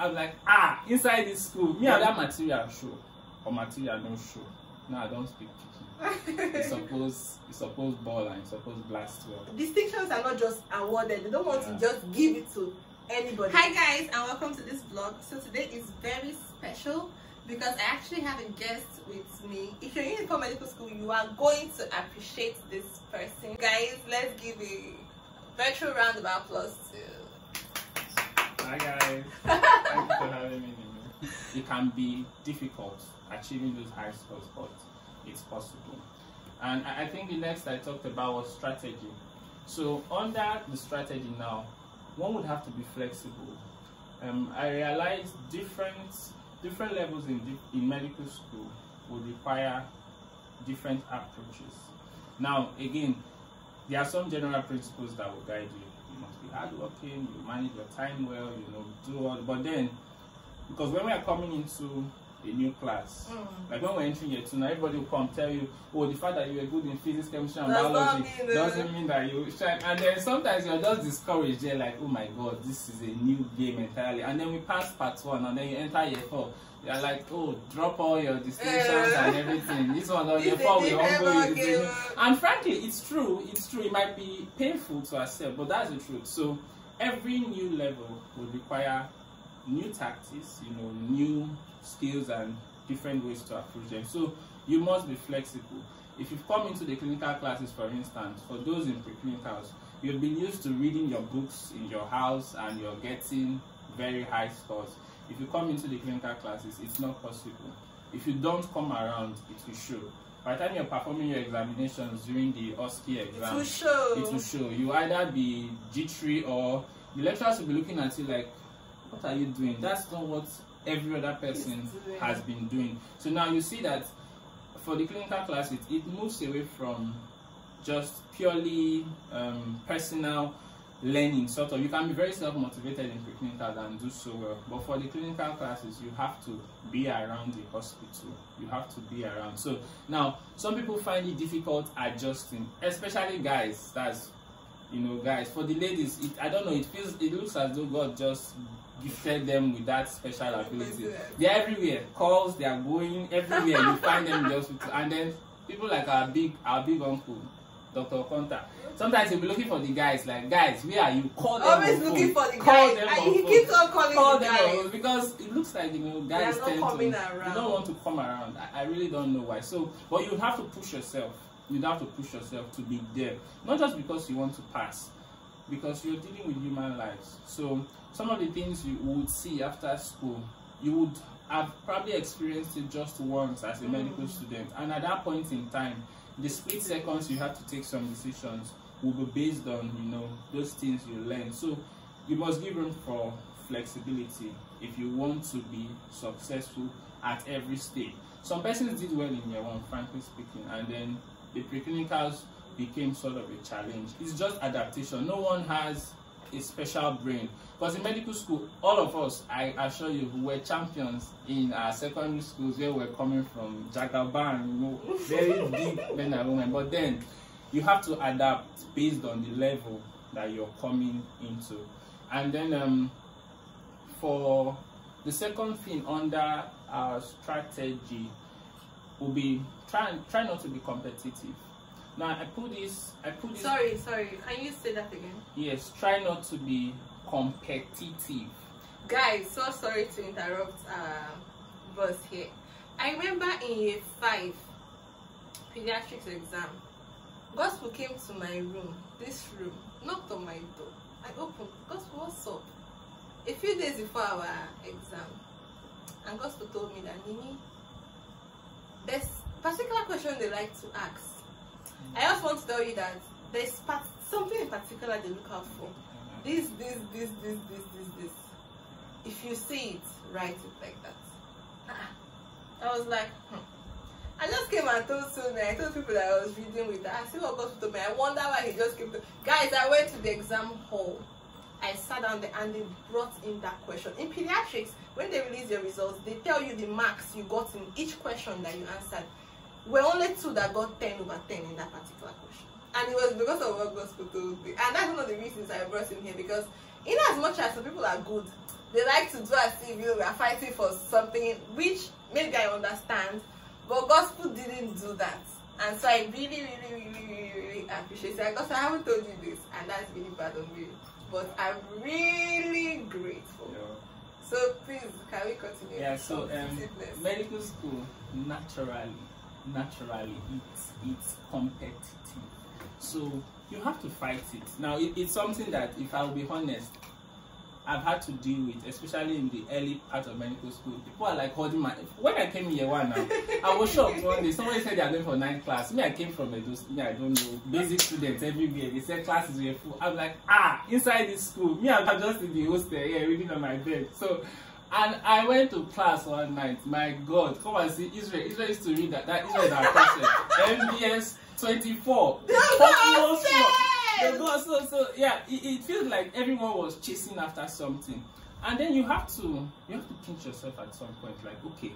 I'm like, ah, inside this school, me and that material show or material no show. No, I don't speak Pidgin. You suppose you suppose ball and you suppose blast well. Distinctions are not just awarded. They don't want Yeah. to just give it to anybody. Hi guys and welcome to this vlog. So today is very special because I actually have a guest with me. If you're in for medical school, you are going to appreciate this person. Guys, let's give a virtual round of applause to Hi guys, thank you for having me. It can be difficult achieving those high scores, but it's possible. And I think the next I talked about was strategy. So under the strategy now, one would have to be flexible. Um, I realized different different levels in in medical school would require different approaches. Now again, there are some general principles that will guide you. You must be hardworking, you manage your time well, you know, do all. But then, because when we are coming into a new class, Mm. like when we're entering year two, now everybody will come tell you, oh, the fact that you were good in physics, chemistry, and not biology mean, uh, doesn't mean that you shine. And then sometimes you're just discouraged. They're like, oh my god, this is a new game entirely. And then we pass part one, and then you enter year four. You're like, oh, drop all your distinctions and everything. This one, on this year is four, the we humble you. this is- game. and frankly, it's true. It's true. It might be painful to accept, but that's the truth. So every new level will require new tactics, you know, new skills and different ways to approach them. So you must be flexible. If you've come into the clinical classes, for instance, for those in preclinicals, you've been used to reading your books in your house and you're getting very high scores. If you come into the clinical classes, it's not possible. If you don't come around, it will show. By the time you're performing your examinations during the OSCE It will show. it will show. You either be jittery or the lecturers will be looking at you like, what are you doing? That's not what every other person has been doing. So now you see that for the clinical classes, it moves away from just purely um, personal learning sort of. You can be very self-motivated in preclinical and do so well but for the clinical classes you have to be around the hospital. You have to be around. So now some people find it difficult adjusting especially guys. That's you know guys. For the ladies it, i don't know it feels it looks as though god just gifted them with that special ability. They're everywhere. Calls they are going everywhere. You find them in the hospital. And then people like our big our big uncle dr okonta sometimes you'll be looking for the guys like guys where are you call them Always looking phone. for the call guys. them he phone. keeps on calling call the them guys. because it looks like you know They are guys not tend to around. you don't want to come around I, I really don't know why so but you have to push yourself you have to push yourself to be there not just because you want to pass because you're dealing with human lives so some of the things you would see after school you would have probably experienced it just once as a medical mm. student and at that point in time the split seconds you have to take some decisions will be based on you know those things you learn. So you must give room for flexibility if you want to be successful at every stage. Some persons did well in year one frankly speaking and then the preclinicals became sort of a challenge. It's just adaptation. No one has a special brain. Because in medical school all of us i assure you were champions in our secondary schools where we're coming from. Jagaban you know very big men and women. But then you have to adapt based on the level that you're coming into. And then um, for the second thing under our strategy will be try try not to be competitive now i put this i put this Sorry, sorry. Can you say that again? yes try not to be competitive Guys, so sorry to interrupt uh, boss here. I remember in year five, pediatrics exam, Gospel came to my room, this room, knocked on my door. I opened, Gospel, what's up? A few days before our exam, and Gospel told me that Nimi, there's particular question they like to ask. I just want to tell you that there's part, something in particular they look out for. This, this, this, this, this, this, this. If you see it, write it like that. Ah, I was like, hmm. I just came and told Sonia, I told people that I was reading with her. I see what God told me. I wonder why he just came to. Guys, I went to the exam hall. I sat down there and they brought in that question. In pediatrics, when they release your results, they tell you the marks you got in each question that you answered. We're only two that got 10 over 10 in that particular question. And it was because of what gospel told me. And that's one of the reasons I brought him here because in as much as some people are good, they like to do as if you know, we are fighting for something which maybe I understand, but gospel didn't do that. And so I really, really, really, really, really appreciate it. Because I haven't told you this, and that's really bad on me. But I'm really grateful. So please, can we continue? Yeah, so um, medical school naturally, naturally, it's it's competitive. So you have to fight it. Now it, it's something that, if I'll be honest, I've had to deal with, especially in the early part of medical school. People are like holding my. When I came here one now, I was shocked one day. Somebody said they are going for ninth class. Me, I came from a me, I don't know, basic students everywhere. They said classes were full. I'm like, ah, inside this school. Me, I'm just in the hostel here reading on my bed. So, and I went to class one night. My God, come and see Israel. Israel used to read that. That Israel is our person. MBS 24. The Popular gospel! The God, so so yeah, it, it feels like everyone was chasing after something, and then you have to you have to pinch yourself at some point. Like, okay,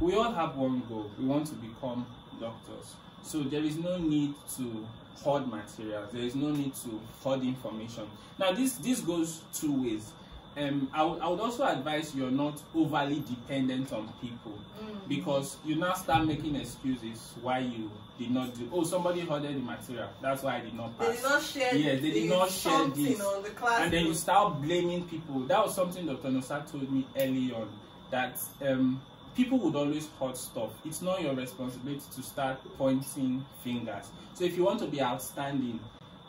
we all have one goal. We want to become doctors. So there is no need to hoard materials. There is no need to hoard information. Now this this goes two ways. Um, I would I would also advise you're not overly dependent on people Mm. because you now start making excuses why you did not do. Oh, somebody hoarded the material. That's why I did not pass. They did not share Yes, they did not share this. on the and then you start blaming people. That was something Dr. Nosa told me early on that um, people would always hoard stuff. It's not your responsibility to start pointing fingers. So if you want to be outstanding,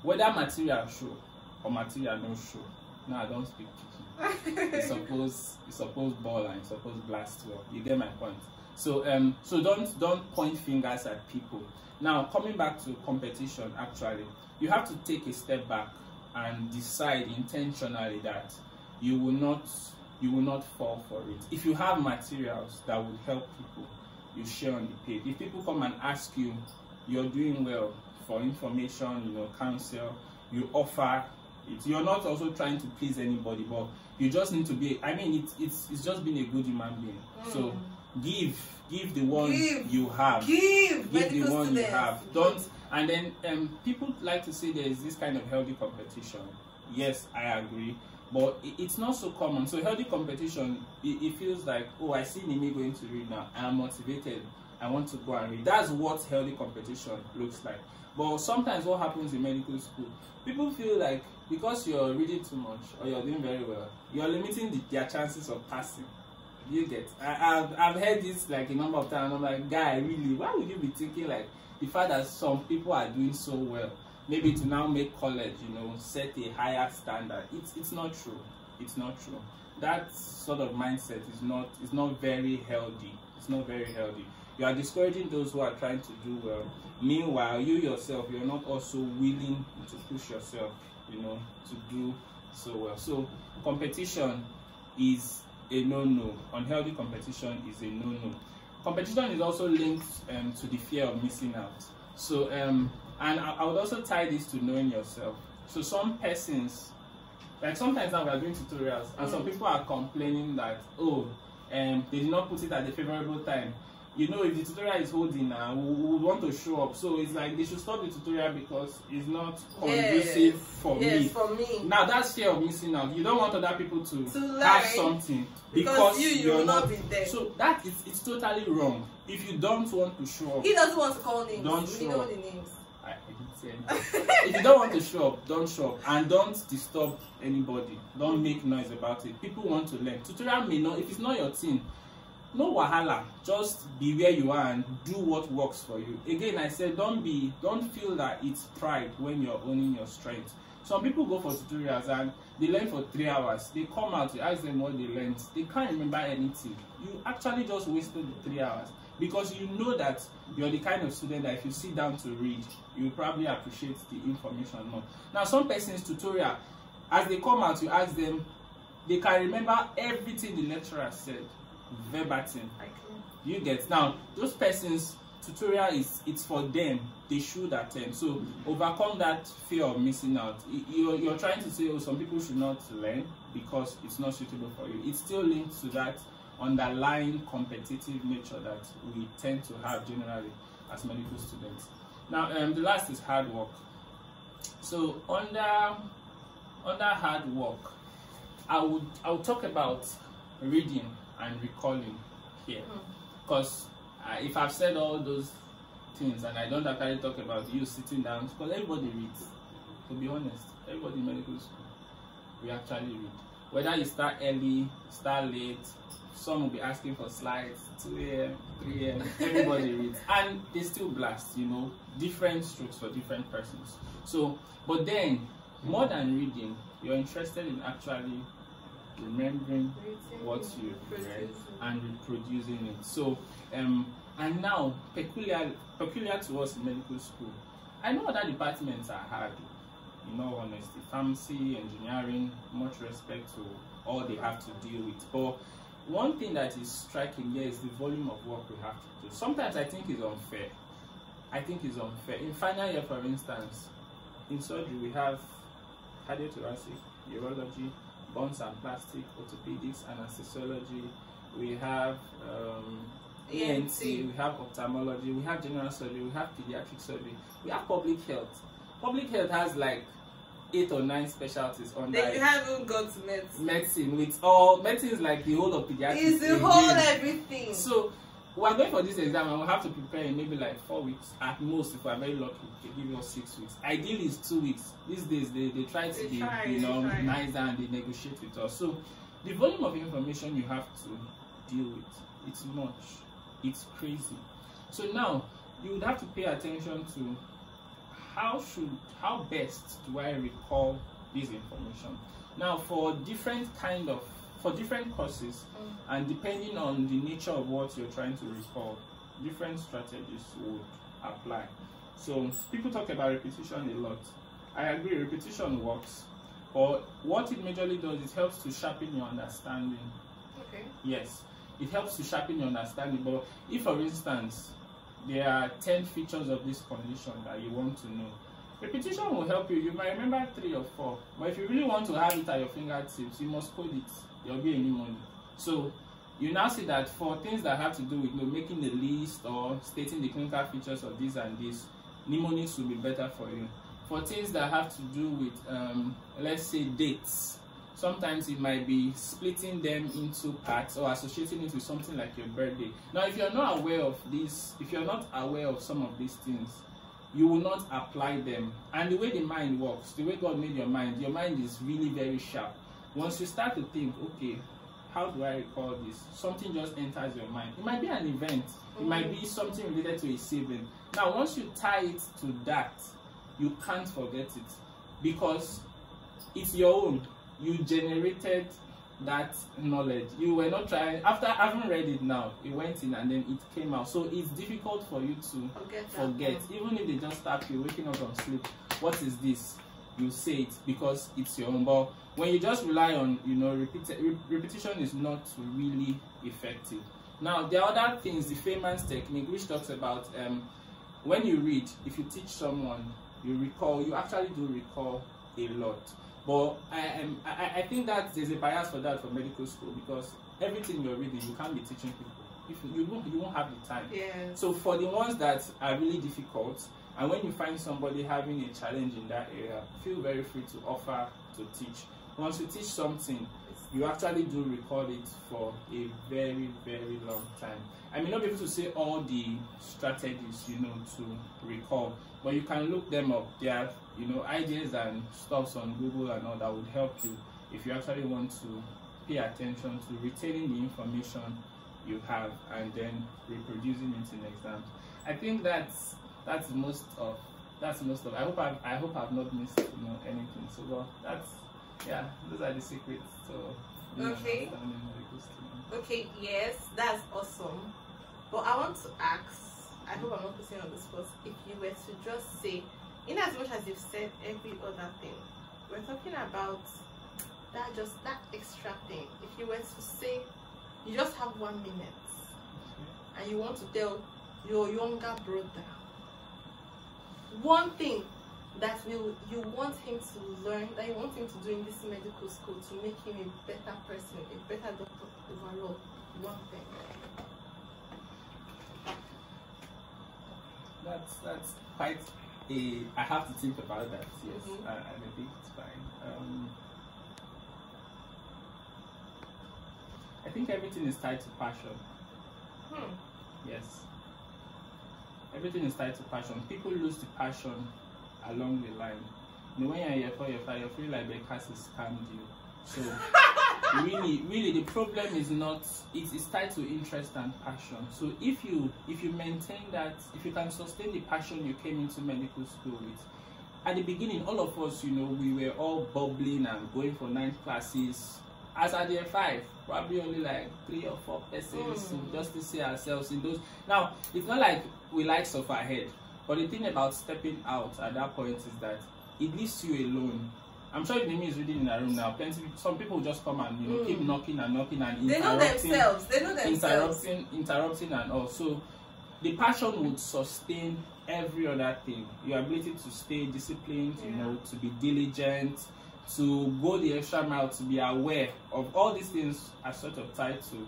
whether material show or material no show, no, I don't speak. You suppose you suppose ball and you suppose blast well. You get my point. So um so don't don't point fingers at people. Now coming back to competition actually, you have to take a step back and decide intentionally that you will not you will not fall for it. If you have materials that would help people, you share on the page. If people come and ask you, you're doing well for information, you know, counsel, you offer it. You're not also trying to please anybody, but you just need to be. I mean, it's it's it's just being a good human being. So give give the one Give. you have Give, give the one you have don't and then um, people like to say there is this kind of healthy competition yes i agree but it, it's not so common so healthy competition it, it feels like oh i see nimi going to read now i am motivated i want to go and read. That's what healthy competition looks like. But sometimes what happens in medical school people feel like because you're reading too much or you're doing very well you're limiting the, their chances of passing. You get? I, I've, I've heard this like a number of times. I'm like guy really? Why would you be thinking like the fact that some people are doing so well maybe to now make college you know set a higher standard? It's it's not true. It's not true. That sort of mindset is not is not very healthy. It's not very healthy you are discouraging those who are trying to do well. Meanwhile you yourself you're not also willing to push yourself you know to do so well. So competition is a no-no. Unhealthy competition is a no-no. Competition is also linked um, to the fear of missing out. So um and I, I would also tie this to knowing yourself. So some persons like sometimes now we are doing tutorials and some Mm. people are complaining that oh um they did not put it at a favorable time you know if the tutorial is holding now we, would want to show up so it's like they should stop the tutorial because it's not conducive Yes. for yes, me for me. now that's fear of missing out you don't want other people to, To have something because because you, you will not not be there. so that is it's totally wrong if you don't want to show up he doesn't want to call names. Don't show know up. the names. I, I didn't say anything. if you don't want to show up, don't show up and don't disturb anybody. Don't make noise about it. People want to learn. Tutorial may not if it's not your thing, no wahala. Just be where you are and do what works for you. Again, I said don't be don't feel that it's pride when you're owning your strength. Some people go for tutorials and they learn for three hours. They come out, you ask them what they learned. They can't remember anything. You actually just wasted the three hours because you know that you're the kind of student that if you sit down to read, you probably appreciate the information more. Now, some persons tutorial, as they come out, you ask them, they can remember everything the lecturer said verbatim. Can. You get? Now those persons tutorial is it's for them. They should attend. So overcome that fear of missing out. You're, you're trying to say oh some people should not learn because it's not suitable for you. It's still linked to that underlying competitive nature that we tend to have generally as medical students. Now um, the last is hard work. So under under hard work I would I would talk about reading and recalling here, Mm. because uh, if I've said all those things and I don't actually talk about you sitting down, because everybody reads. To be honest, everybody in medical school we actually read. Whether you start early, start late, some will be asking for slides, 2 a.m., 3 a.m. Everybody reads, and they still blast. You know, different strokes for different persons. So, but then more than reading, you're interested in actually remembering what you've read and reproducing it. So, um, and now peculiar peculiar to us in medical school, I know other departments are hard. In all honesty, pharmacy, engineering, much respect to all they have to deal with. But one thing that is striking here is the volume of work we have to do. Sometimes I think it's unfair. I think it's unfair. In final year, for instance, in surgery we have cardiothoracic, urology, bones and plastic, orthopedics, and anesthesiology. We have um, ENT, we have ophthalmology, we have general surgery, we have pediatric surgery, we have public health. Public health has like eight or nine specialties on that. you haven't got medicine. medicine with all medicine is like the whole of pediatrics. It's the whole everything. So we're going for this exam and we'll have to prepare in maybe like four weeks at most if we're very lucky they give us six weeks. Ideally it's two weeks. These days they, they try to They be try, you know try. nicer and they negotiate with us. So the volume of information you have to deal with it's much. It's crazy. So now you would have to pay attention to how should how best do I recall this information. Now for different kind of for different courses Mm. and depending on the nature of what you're trying to recall, different strategies would apply. So people talk about repetition a lot. I agree, repetition works, but what it majorly does is helps to sharpen your understanding. Okay. Yes, it helps to sharpen your understanding. But if, for instance, there are 10 features of this condition that you want to know, repetition will help you. You might remember three or four, but if you really want to have it at your fingertips, you must code it. There'll be a money. So you now see that for things that have to do with you know, making a list or stating the clinical features of this and this, mnemonics will be better for you. For things that have to do with, um, let's say, dates, sometimes it might be splitting them into parts or associating it with something like your birthday. Now, if you're not aware of this, if you're not aware of some of these things, you will not apply them. And the way the mind works, the way God made your mind, your mind is really very sharp. Once you start to think, okay, how do I recall this? Something just enters your mind. It might be an event, it might mm. be something related to a saving Now, once you tie it to that, you can't forget it because it's your own. You generated that knowledge. You were not trying, after having read it now, it went in and then it came out. So it's difficult for you to Forget forget. Even if they just start you waking up from sleep, what is this? You say it because it's your own. But when you just rely on, you know, repeat, re- repetition is not really effective. Now, there are other things, the Feynman's technique, which talks about um, when you read, if you teach someone, you recall, you actually do recall a lot. But I, am, I, I think that there's a bias for that for medical school because everything you're reading, you can't be teaching people. If you, you, won't, you won't have the time. Yes. So for the ones that are really difficult, and when you find somebody having a challenge in that area, feel very free to offer to teach. Once you teach something, you actually do record it for a very, very long time. I may not be able to say all the strategies, you know, to recall, but you can look them up. There are, you know, ideas and stuffs on Google and all that would help you if you actually want to pay attention to retaining the information you have and then reproducing it in exams. I think that's that's most of that's most of. I hope I've, I hope I've not missed you know anything. So well, that's yeah, those are the secrets. So Okay. understanding medical students. Okay, yes, that's awesome. But I want to ask, I hope I'm not putting on the spot, if you were to just say, in as much as you've said every other thing, we're talking about that just that extra thing. If you were to say you just have one minute and you want to tell your younger brother one thing that will you want him to learn, that you want him to do in this medical school to make him a better person, a better doctor overall. One thing. That's that's quite a. I have to think about that. Yes, Mhm. I, I think it's fine. Um, think everything is tied to passion. Hmm. Yes. Everything is tied to passion. People lose the passion along the line. You know, when you're year four, year five, you feel like the cast has scammed you. So really, really, the problem is not. It is tied to interest and passion. So if you if you maintain that, if you can sustain the passion you came into medical school with, at the beginning, all of us, you know, we were all bubbling and going for nine classes. As at year five, probably only like three or four persons Mm. just to see ourselves in those. Now, it's not like we like suffer ahead, but the thing about stepping out at that point is that it leaves you alone. I'm sure Nimi is reading in a room now. Plenty, some people just come and you know Mm. keep knocking and knocking and They know interrupting themselves. They know themselves. interrupting interrupting and all so the passion would sustain every other thing your ability to stay disciplined you Yeah. know to be diligent to go the extra mile to be aware of all these things are sort of tied to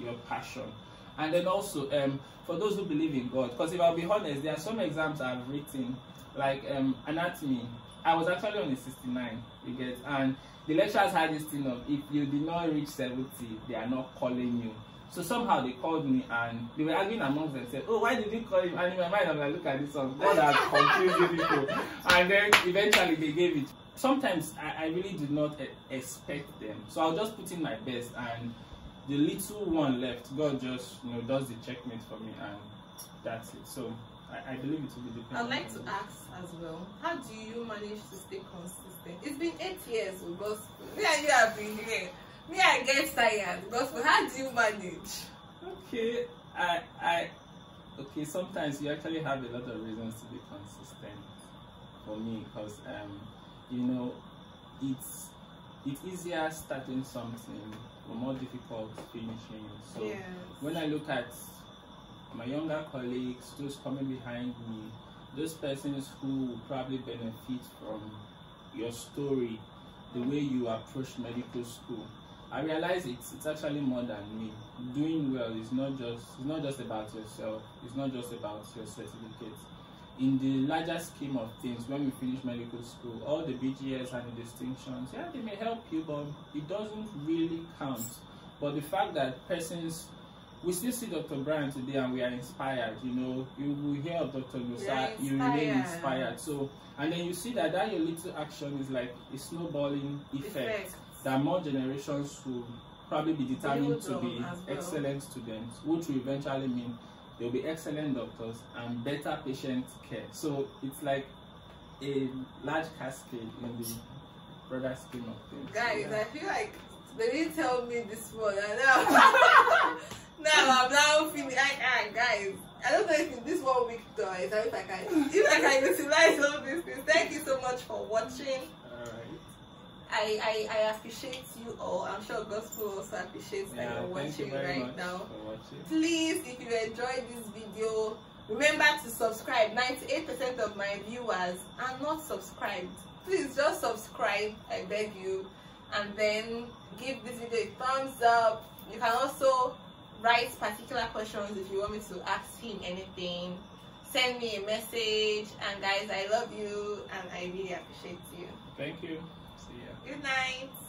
your passion. And then also um for those who believe in god because if i'll be honest there are some exams i've written like um anatomy. I was actually on a 69 you get and the lecturers had this thing of if you did not reach 70 they are not calling you. So somehow they called me and they were arguing amongst themselves oh why did you call him? And in my mind i'm like look at this one god has confused people. And then eventually they gave it sometimes i, I really did not expect them so i'll just put in my best and the little one left god just you know does the checkmate for me and that's it so i, I believe it will be dependent I'd like to ask as well, how do you manage to stay consistent? It's been eight years with gospel. Me and you have been here. Me, I get tired. Gospel, how do you manage? Okay, I, I, okay. Sometimes you actually have a lot of reasons to be consistent. For me, because um, you know, it's it's easier starting something, but more difficult finishing. So when I look at my younger colleagues, those coming behind me, those persons who probably benefit from your story, the way you approach medical school, I realize it's it's actually more than me. Doing well is not just it's not just about yourself. It's not just about your certificate. In the larger scheme of things, when we finish medical school, all the BGS and the distinctions, yeah, they may help you, but it doesn't really count. But the fact that persons we still see Dr. Brian today and we are inspired, you know, you will hear of Dr. Musa, you remain inspired. So and then you see that that your little action is like a snowballing effect Effect. that more generations will probably be determined to be well. excellent students, which will eventually mean they'll be excellent doctors and better patient care. So it's like a large cascade in the broader scheme of things. Guys, Yeah. I feel like they didn't tell me this one. And now, now I'm now feeling like, ah, guys. I don't know if this one week though, I don't know if I can, if I can utilize all these things. Thank you so much for watching. I, I, I appreciate you all. I'm sure Gospel also appreciates that Yeah, you're thank you watching right now. Please, if you enjoyed this video, remember to subscribe. 98% of my viewers are not subscribed. Please just subscribe, I beg you, and then give this video a thumbs up. You can also write particular questions if you want me to ask him anything. Send me a message, and guys, I love you and I really appreciate you. Thank you. Good night.